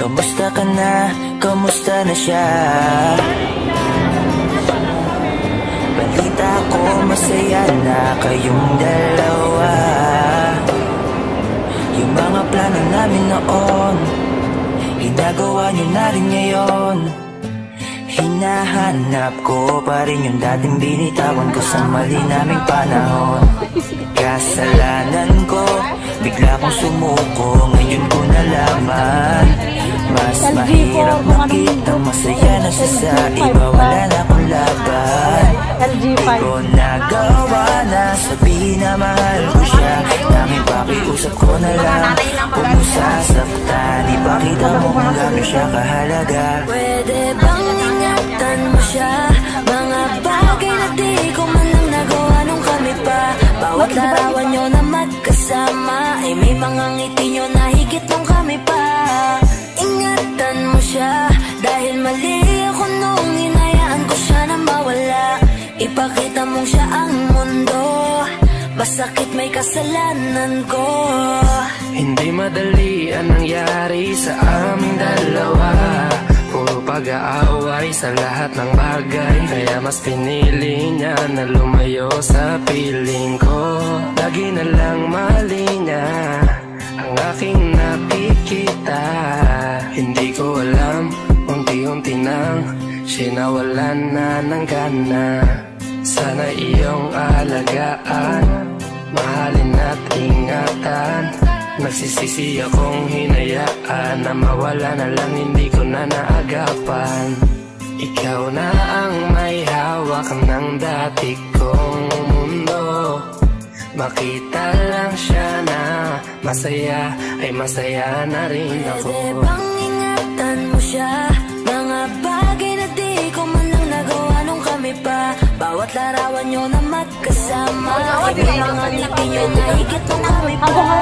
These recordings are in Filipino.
Kamusta ka na? Kamusta na siya? Balita ko masaya na kayong dalawa Yung mga plano namin noon Ginagawa niyo na rin ngayon Hinahanap ko pa rin yung dating binitawan ko sa mali naming panahon Kasalanan ko, bigla kong sumuko Ngayon ko nalaman Mas mahirap makita masaya na siya sa iba. Wala na akong laban. Di ko nagawa na sabihin na mahal ko siya. Tanging pakiusap ko na lang Kung mo sasaktan Ipakita mo kung gano'n siya kahalaga? Pwede bang ingatan mo siya? Mga bagay na di ko man lang nagawa nung kami pa. Bawat larawan nyo na magkasama Ay may mga ngiti nyo na Ipakita mong siya ang mundo. Basakit may kasalanan ko. Hindi madali ang nangyari sa aming dalawa. Puro pag-aaway sa lahat ng bagay. Kaya mas pinili niya na lumayo sa piling ko. Lagi na lang mali niya ang aking nakikita. Hindi ko alam, unti-unti nang sinawalan na ng gana Sana iyong alagaan Mahalin at ingatan. Nagsisisi akong hinayaan Na mawala na lang hindi ko na naagapan. Ikaw na ang may hawak ng dati kong mundo. Makita lang siya na masaya Ay masaya na rin ako. Pwede bang ingatan mo siya Bawat larawan nyo na magkasama. May mga ngiti nyo na higit nung kami pa na.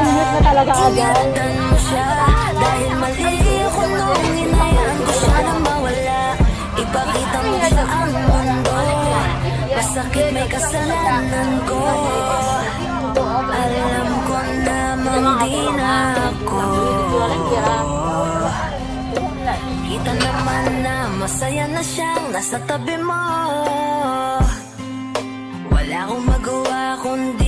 Ingatan mo siya. Dahil mali ako nung inayaan ko siya na mawala. Ipakita mo siya ang mundo. Masakit may kasalanan ko. Alam ko namang di na ako. Kita naman na masaya na siyang nasa tabi mo Wala akong magawa kundi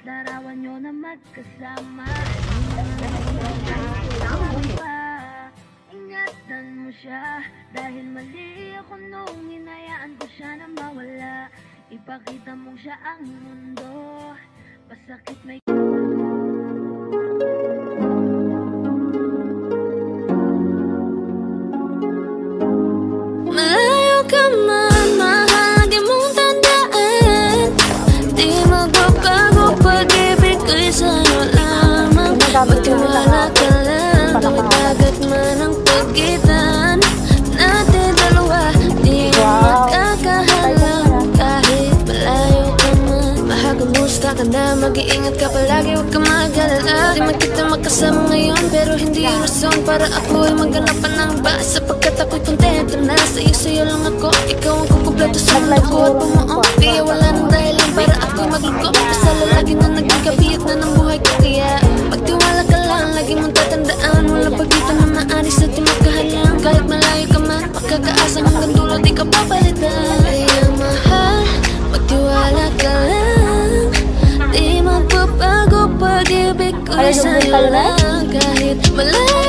Bawat larawan nyo na magkasama. Ingatan mo siya. Dahil mali ako nung inayaan ko siya na mawala. Ipakita mong siya ang mundo. Masakit may sa'yo lamang. Magtiwala ka lang, kahit dagat man ang pagitan Natin dalawa, di magkakahalang Kahit malayo ka man, mahagamusta ka na? Mag-iingat ka palagi, huwag ka mag-alala. Di man kita makasama ngayon, pero hindi yun rason Para ako ay maganapan ng basa ako'y kontento na Sa'yo, sa'yo lang ako. Ikaw ang kukumpleto sa mundo ko. At bumuo Kaya wala nang dahilan para ako'y magluko Basta lalaki na naging kabiyat na ng buhay ko kaya Magtiwala ka lang, lagi mong tatandaan Wala pagkita na maaari sa ating magkahalang Kahit malayo ka man, magkakaasa hanggang dulo di ka papalitan. Kaya mahal, magtiwala ka lang. Di magpapago pag-ibig ko sa'yo lang. Kahit malayo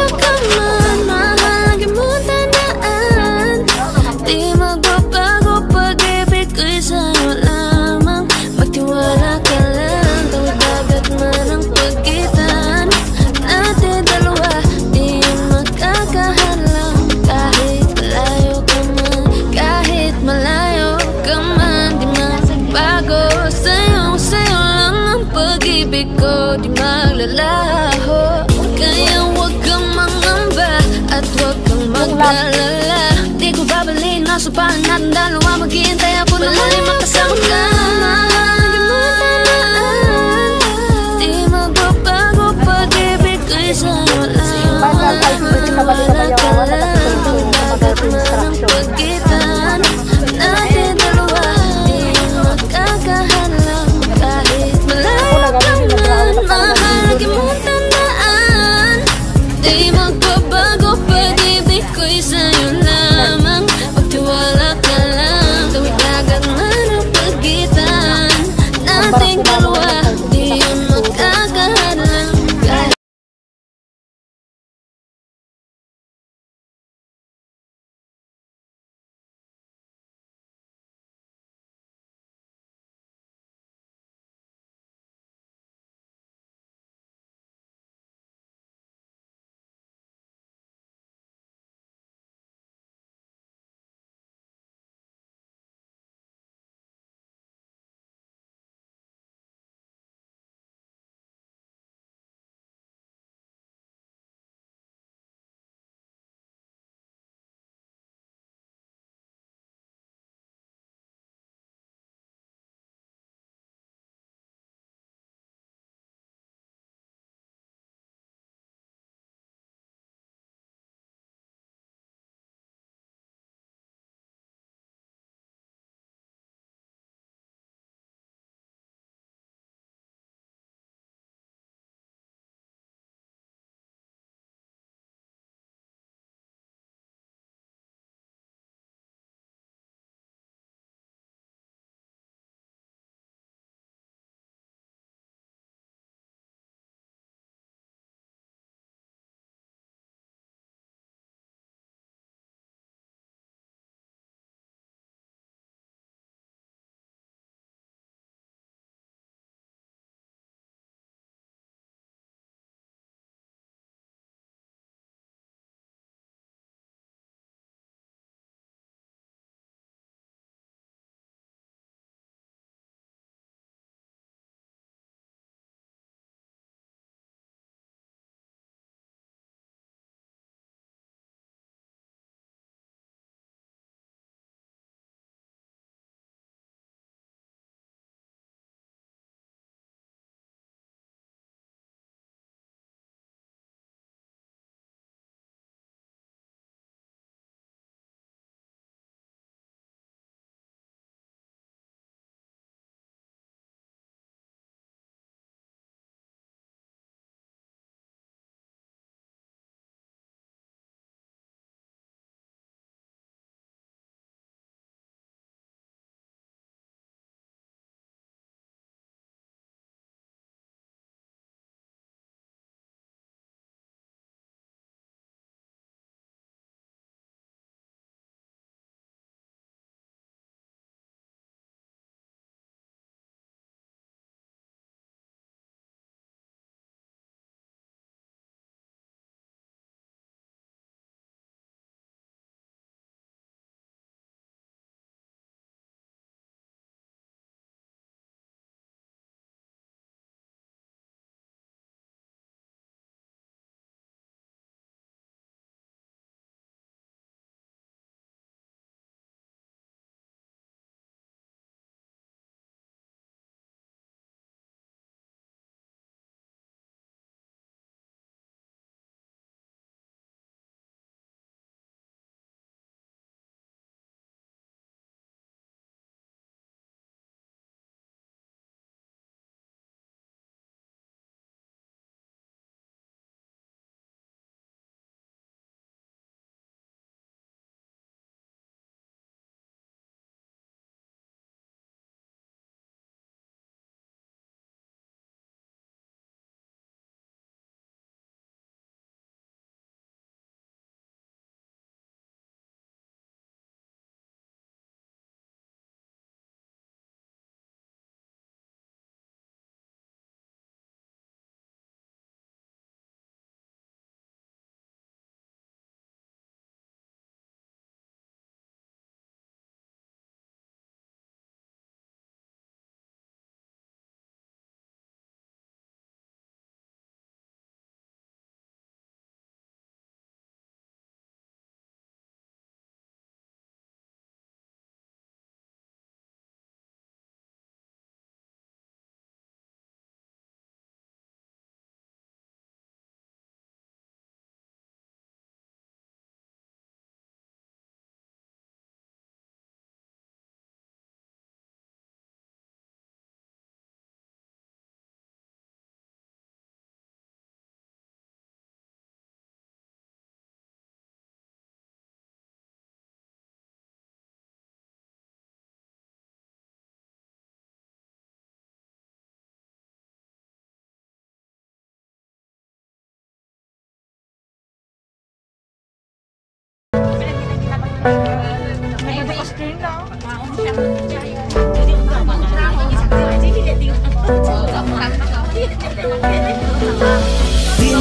sa pahan natin dalawa Maghihintay ako na muli makasama ka naman Sa'yo, basta, ay, hindi na ba yung mga nagkaroon ng instruction? Nothing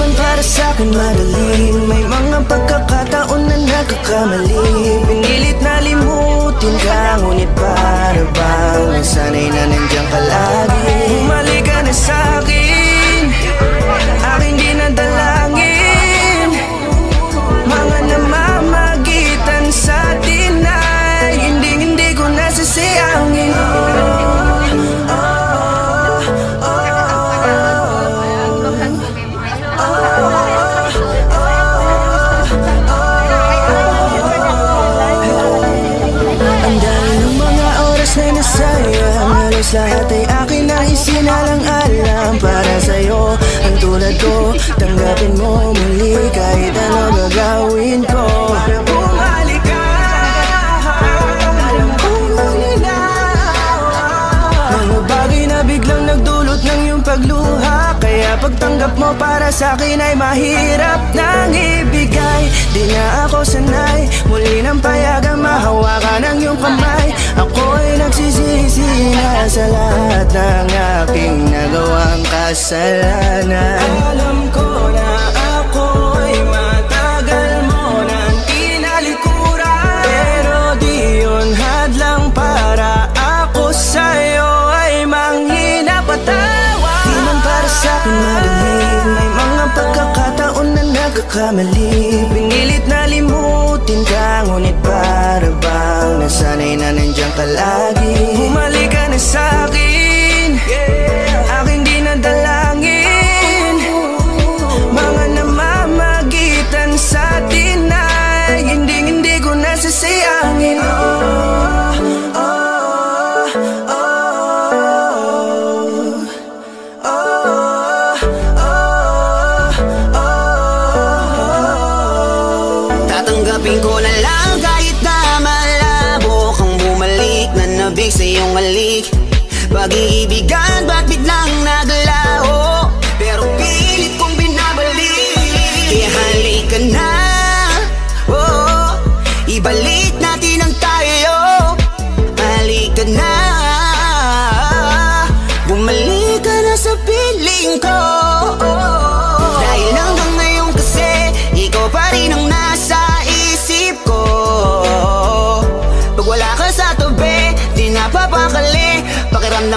man para sa akin madali May mga pagkakataon na nagkakamali. Pinilit na limutin ka Ngunit para bang Nasanay na nandiyan ka lagi? Bumalik ka na sa Tanggapin mo muli kahit ano gagawin ko. Para bumalik ka Alam kong bagay na biglang nagdulot ng iyong pagluha? Kaya pagtanggap mo para sa akin ay mahirap nang ibigay. Di na ako sanay Muli nang payagang mahawakan ang iyong kamay. Ako'y nagsisisi na sa lahat ng aking nagawang kasalanan nagkakamali Pinilit na limutin ka Ngunit para bang Nasanay na nandiyan ka lagi Bumalik ka na sa'kin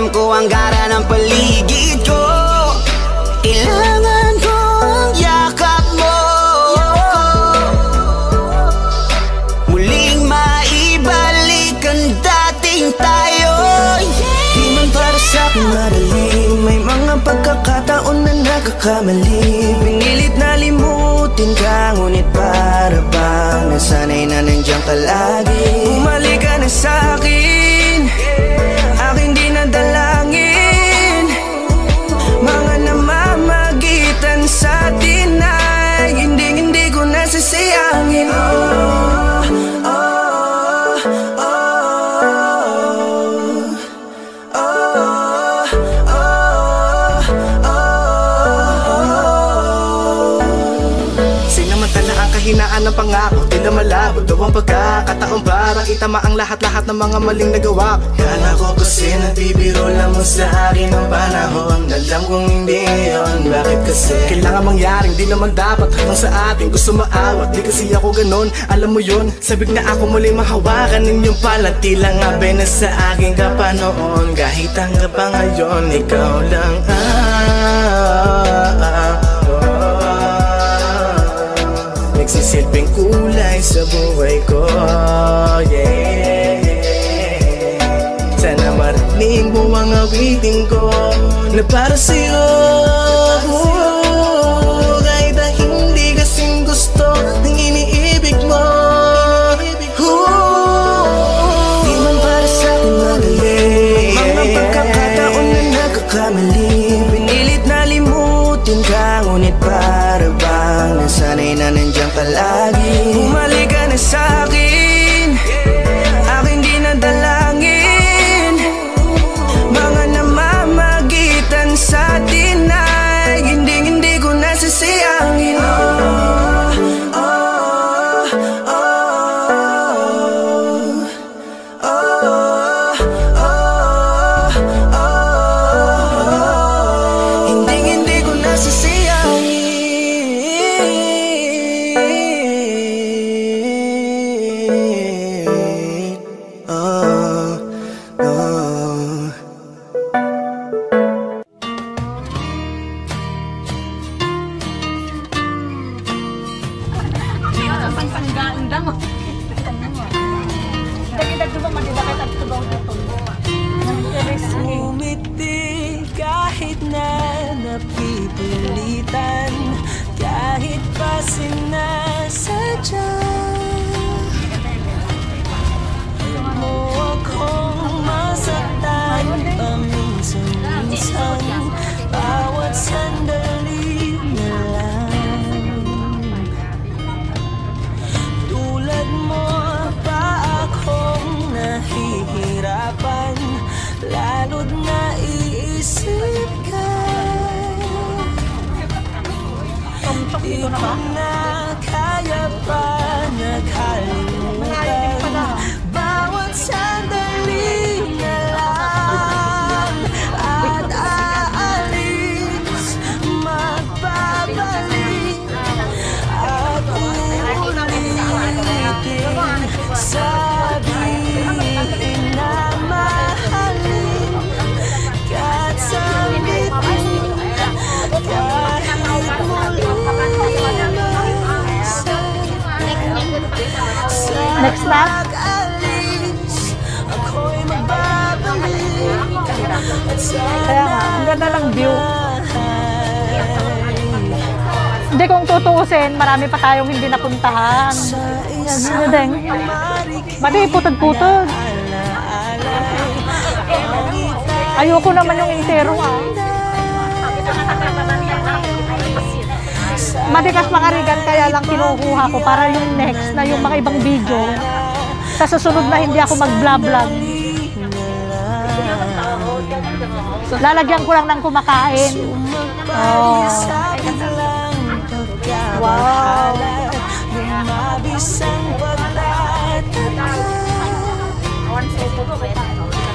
Pakiramdam ko ang gara ng paligid ko. Kailangan ko ang yakap mo. Muling maibalik ang dating tayo. Di man para sa'kin madali May mga pagkakataon na nagkakamali Pinilit na limutin ka Ngunit para bang Nasanay na nandiyan ka lagi Bumalik ka na Aking ang pagkakataon Para itama ang lahat-lahat ng mga maling nagawa. Kala ko kasi nabibiro lang mo sa akin ang panahon. Alam kong hindi yun, bakit kasi? Kailangan mangyaring di naman dapat. Hanggang sa atin gusto maawat Di kasi ako ganon, alam mo yun Sabik na ako muli mahawakan Ninyong pala tila nga na sa akin ka pa noon Kahit hanggang pa ngayon, ikaw lang. Ah, ah, ah, Nagsisilbing kulay sa buhay ko yeah. Sana marinig mo ang ko Na para sa'yo Next na? Kaya nga, ang ganda lang view. Hindi kung tutuusin, marami pa tayong hindi napuntahan. Yan, din. Mati, putod-putod. Ayoko naman yung intero ah. Matikas makarigan kaya lang kinukuha ko para yung next na yung mga ibang video. Sa susunod na hindi ako mag-vlog. Lalagyan ko lang ng kumakain. Oh. Wow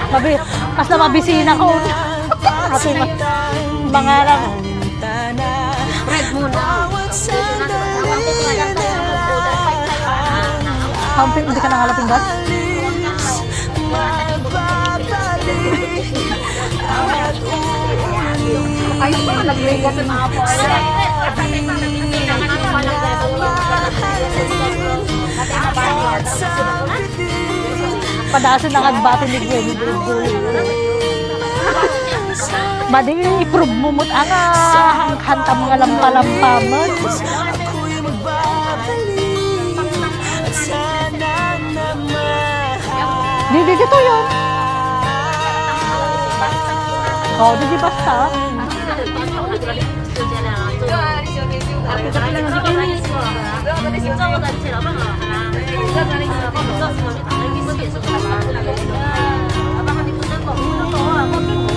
Mabi, mas na mabisina ko. Kasi mga lang, Red Bawat hamping hindi ka nangalapin ba? Alis Magbabalik At uulit Ay, pa, nag-break sa mga po. Padasan ng agbati ni Gwen. Badi, i-prove mo mo't ang ah, hanta mga lampa-lampaman. Ako'y magbabalik At sana naman Di, di, dito yun. Oh, di, di basta. kahit na Kita sa mabuto ni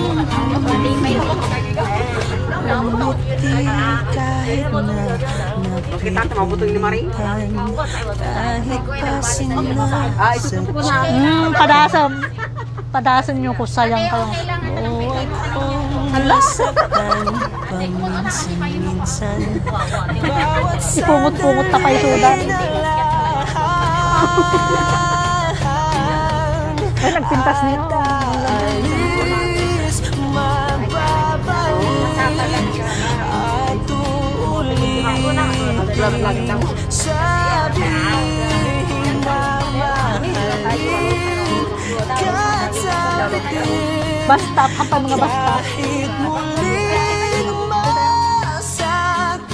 Marie. kahit pa sinasa Hmm, padasan. Padasan nyo ko, sayang mo akong nasaktan paminsan-minsan Ipungot-pungot na kayo sudan. Ay, nagpintas niyo. Sabihin na mahalin Kahit sabitin Basta, kapag mga basta. kahit muling masaktahan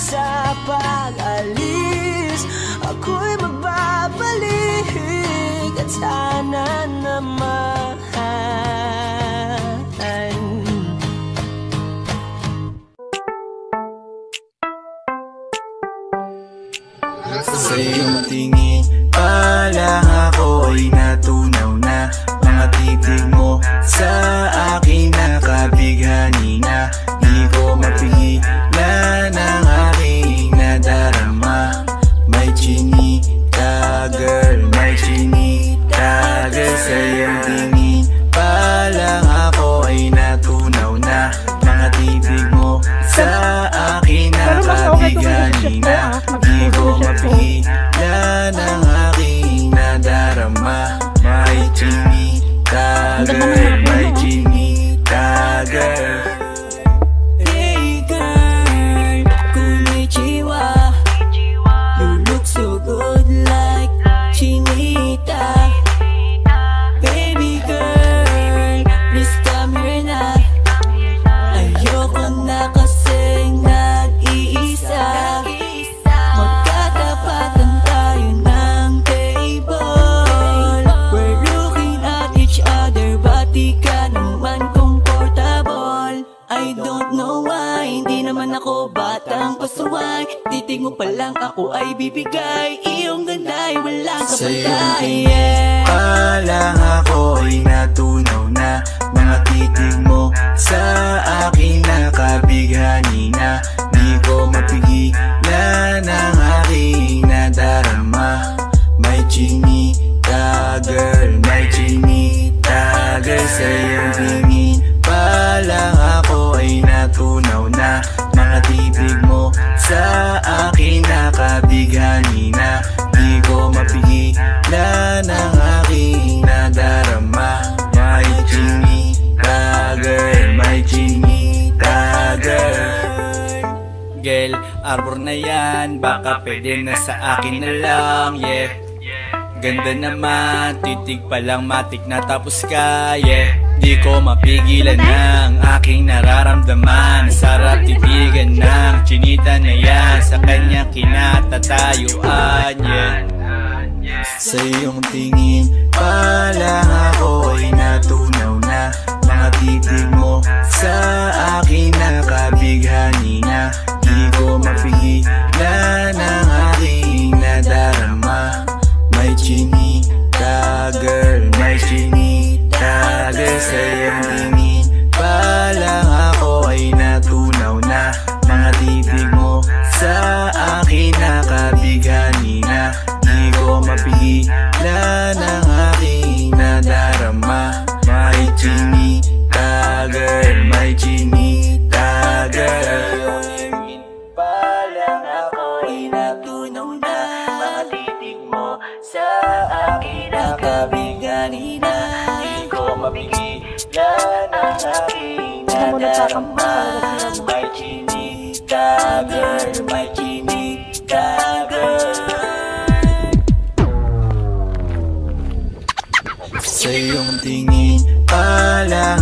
sa pag-alis Ako'y magbabalik at sana naman Girl, arbor na yan, baka pwede na sa akin na lang, yeah. Ganda naman, titig pa lang matik na tapos ka, yeah. Di ko mapigilan ng aking nararamdaman. Sarap titigan ng chinita na yan. Sa kanyang kinatatayuan, yeah. Sa iyong tingin pa lang ako ay natunaw na. Mga titig mo sa akin nakabighani na Di ko mapigilan ang aking nadarama. May chinita girl, may chinita girl. Sa iyong tingin pa lang ako ay natunaw na. Mga titig mo sa akin nakabighani na. Di ko mapigilan ang aking nadarama. May chinita mapigilan ang aking nadarama May chinita girl, may chinita girl Sa iyong tingin pa lang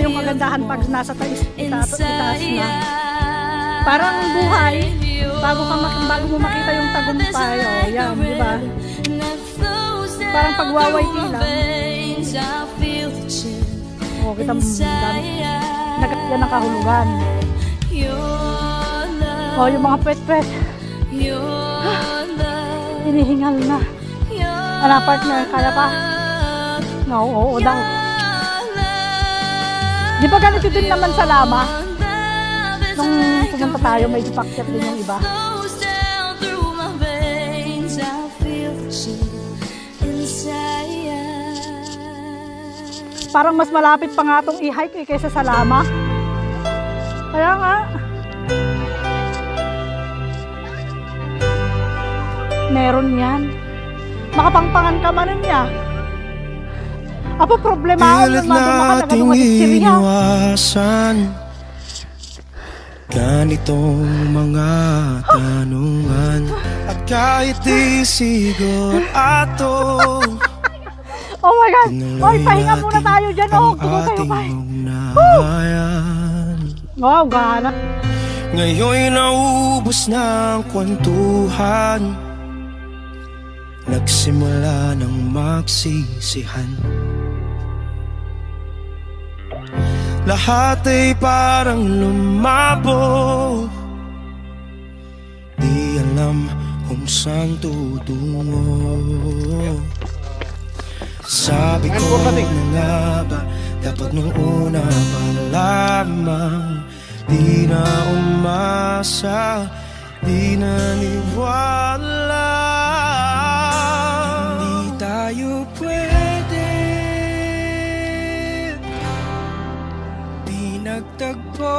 yung kagandahan pag nasa taas, itaas, itaas na. Parang buhay, bago, ka, mak- bago mo makita yung tagumpay, oh, yan, di ba? Parang pagwawaiti lang. Oh, kita mo, dami. Nag yan ang kahulugan. Oh, yung mga pet-pet. Hinihingal na. Ano, partner, kaya pa? No, oo, oo daw. Di ba ganito din naman sa lama? Nung pumunta tayo, may packet din yung iba. Parang mas malapit pa nga itong i-hike eh, kaysa sa lama. Kaya nga. Meron yan. Makapangpangan ka man niya. Apo problema Pilit naman nating dumakalaga Siriya. iniwasan Ganitong mga tanungan At kahit di sigurado Oh my God! Oy, pahinga muna tayo dyan. Oh, gumawa tayo pa. Wow, gana. Ngayon'y naubos na ang kwentuhan Nagsimula ng magsisihan Lahat ay parang lumabo Di alam kung saan tutungo. Sabi ko na nga ba Dapat nung una pa lamang Di na umasa Di na niwala Hindi tayo pwede nagtagpo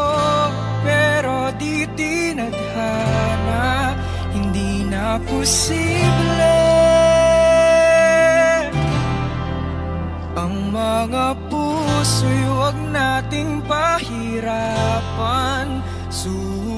Pero di tinadhana. Hindi na posible. Ang mga puso'y huwag nating pahirapan. Suko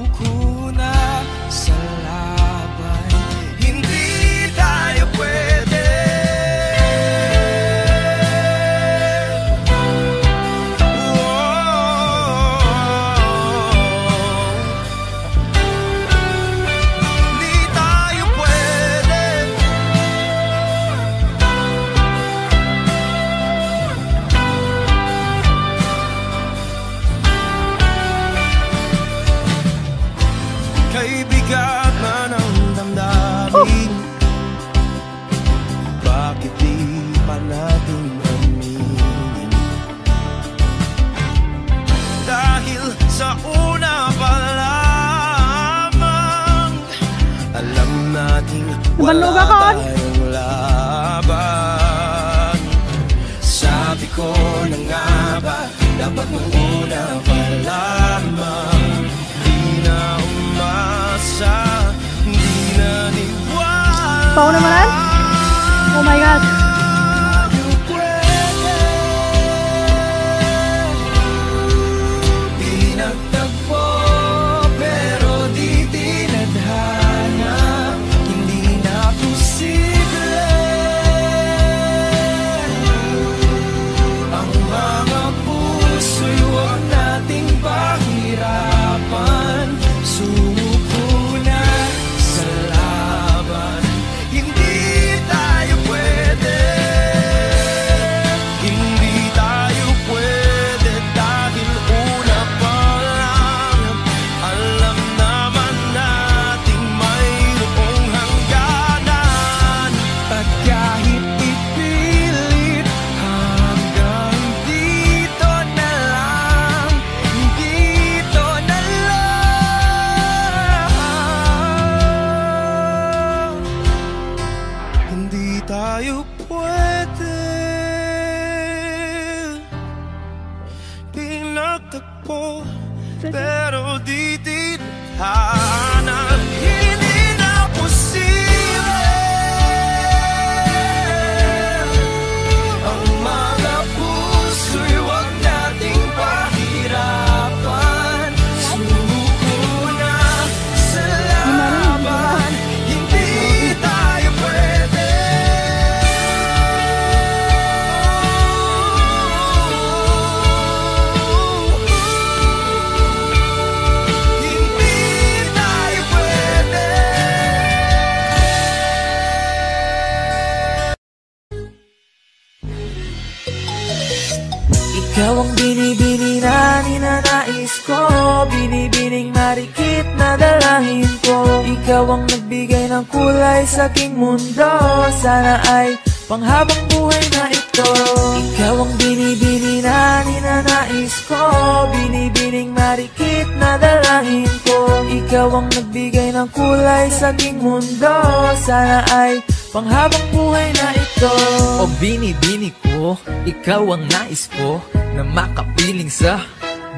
Ikaw ang binibini na ninanais ko. Binibining marikit na dalahin ko. Ikaw ang nagbigay ng kulay sa aking mundo. Sana ay panghabang buhay na ito. Ikaw ang binibini na ninanais ko. Binibining marikit na dalahin ko. Ikaw ang nagbigay ng kulay sa aking mundo. Sana ay panghabang buhay na ito. O binibini ko, ikaw ang nais ko Na makapiling sa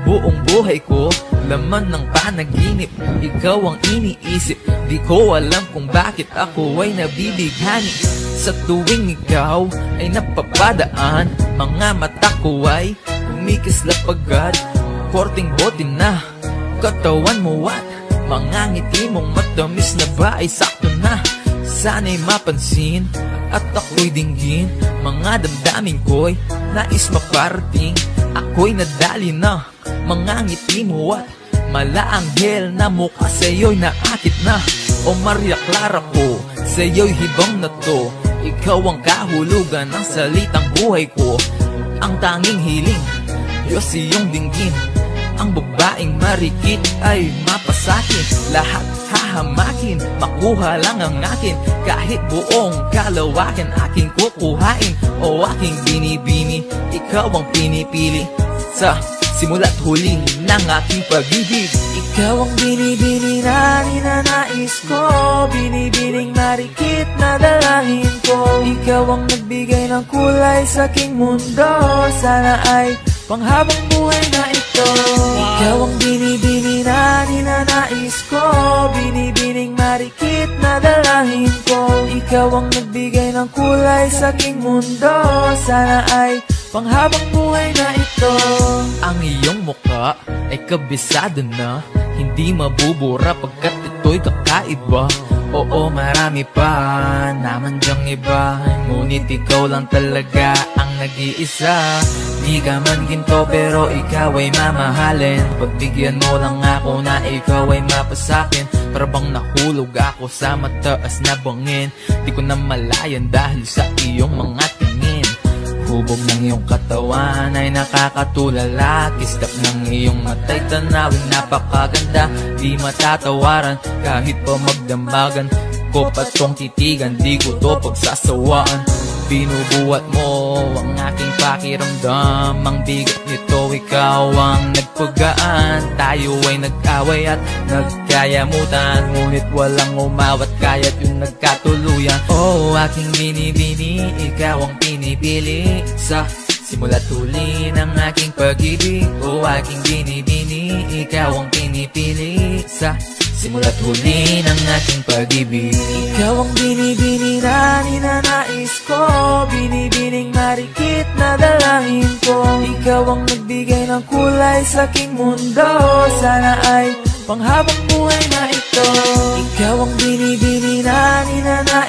buong buhay ko. Laman ng panaginip, ikaw ang iniisip. Di ko alam kung bakit ako ay nabibighani. Sa tuwing ikaw ay napapadaan Mga mata ko ay kumikislap agad Korting bote na, katawan mo at Mga ngiti mong matamis na ba ay sakto na Sana'y mapansin at ako'y dinggin. Mga damdamin ko'y nais maparating. Ako'y nadali na mga ngiti mo at Malaanghel na mukha sa'yo'y naakit na. O Maria Clara ko, sa'yo'y hibang na to. Ikaw ang kahulugan ng salitang buhay ko. Ang tanging hiling, Diyos iyong dinggin. Ang babaeng marikit ay mapasakin Lahat hahamakin, makuha lang ang akin. Kahit buong kalawakan aking kukuhain O aking binibini, ikaw ang pinipili. Sa simula't huli ng aking pag-ibig Ikaw ang binibini na ninanais ko. Binibining marikit na dalangin ko. Ikaw ang nagbigay ng kulay sa aking mundo. Sana ay panghabang buhay na ito Ikaw ang binibini na ninanais ko. Binibining marikit na dalangin ko. Ikaw ang nagbigay ng kulay sa aking mundo. Sana ay panghabang buhay na ito. Ang iyong muka ay kabisado na Hindi mabubura pagkat ito'y kakaiba. Oo marami pa naman dyang iba. Ngunit ikaw lang talaga ang nag-iisa. Di ka man ginto pero ikaw ay mamahalin. Pagbigyan mo lang ako na ikaw ay mapasakin. Para bang nahulog ako sa mataas na bangin. Di ko na malayan dahil sa iyong mga Hubog ng iyong katawan ay nakakatulala. Kislap ng iyong matay tanawin napakaganda. Di matatawaran kahit pa magdamagan Ko pa tong titigan, di ko to pagsasawaan. Binubuhat mo ang aking pakiramdam. Ang bigat nito, ikaw ang nagpagaan. Tayo ay nag-away at nagkayamutan. Ngunit walang umawat kaya't yung nagkatuluyan. Oh, aking binibini, ikaw ang pinipili Sa simula't huli ng aking pag-ibig Oh, aking binibini, ikaw ang pinipili Sa simula't huli ng aking pag-ibig. Ikaw ang binibini na ninanais ko Binibining marikit na dalangin ko. Ikaw ang nagbigay ng kulay sa aking mundo Sana ay panghabang buhay na ito. Ikaw ang binibini na ninanais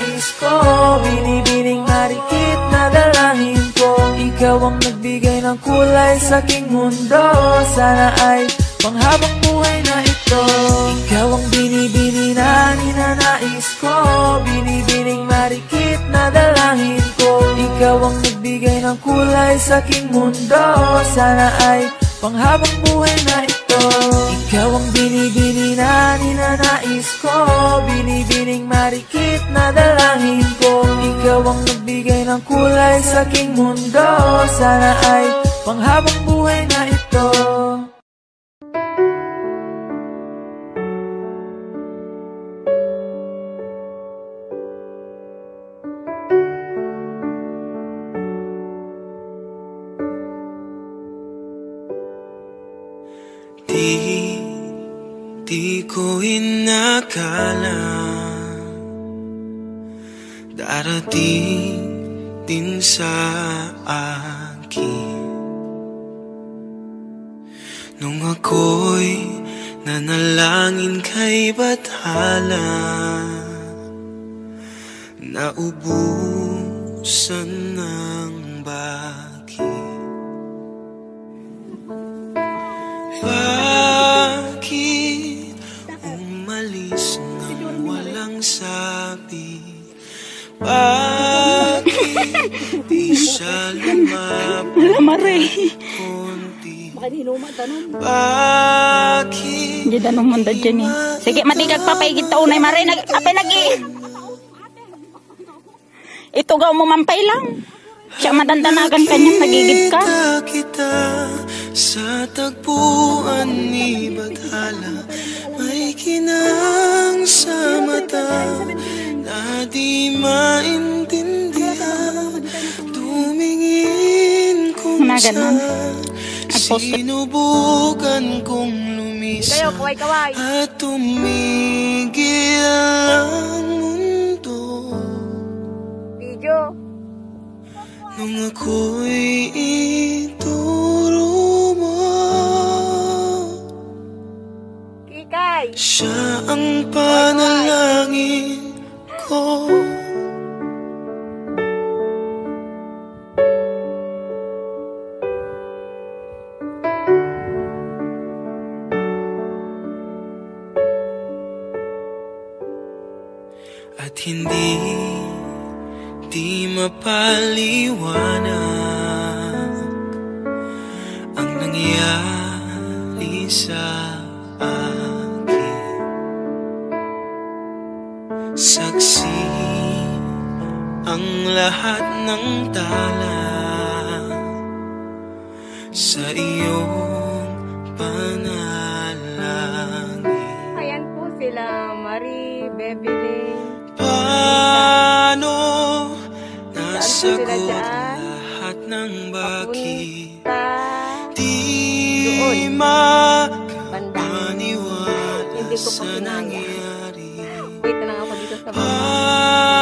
ko Binibining marikit na dalangin ko. Ikaw ang nagbigay ng kulay sa aking mundo. Sana ay panghabang buhay na ito. Ikaw ang binibini na ninanais ko. Binibining marikit na dalangin ko. Ikaw ang nagbigay ng kulay sa aking mundo. Sana ay panghabang buhay na ito. Ikaw ang binibini na ninanais ko Binibining marikit na dalangin ko. Ikaw ang nagbigay ng kulay sa aking mundo. Sana ay panghabang buhay na ito. Di, di ko inakala Darating din sa akin Nung ako'y nanalangin kay Bathala Naubusan ng bakit Bakit umalis nang walang sabi? Bakit di siya lumapit Maray. konti? Baka di inuman tanong. Bakit dyan anong munda dyan eh. Sige, matigag papaigit ta unay maray. Nag, apay nagi. Ito gaw mo mampay lang. Siya madandanagan kanyang nagigid ka. kita sa tagpuan ni Badhala May kinang sa mata na di maintindihan. Tumingin ganun. saan. Sinubukan kong lumisan At tumigil ang mundo. Video. Nung ako'y ituro mo. Kikay. Siya ang panalangin ko At hindi di mapaliwanag ang nangyari sa ang lahat ng tala sa iyong panalangin. Ayan po sila, Marie, Beverly. Paano nasagot lahat ng bakit? Di makapaniwala sa nangyari. Wait na lang ako dito sa Paano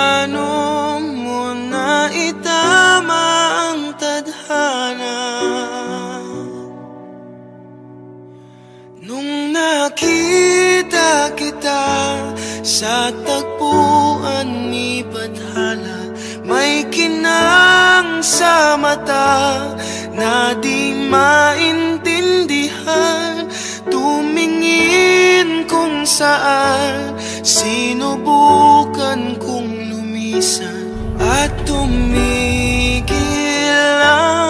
sa tagpuan ni Bathala May kinang sa mata na di maintindihan. Tumingin kung saan sinubukan kong lumisan At tumigil ang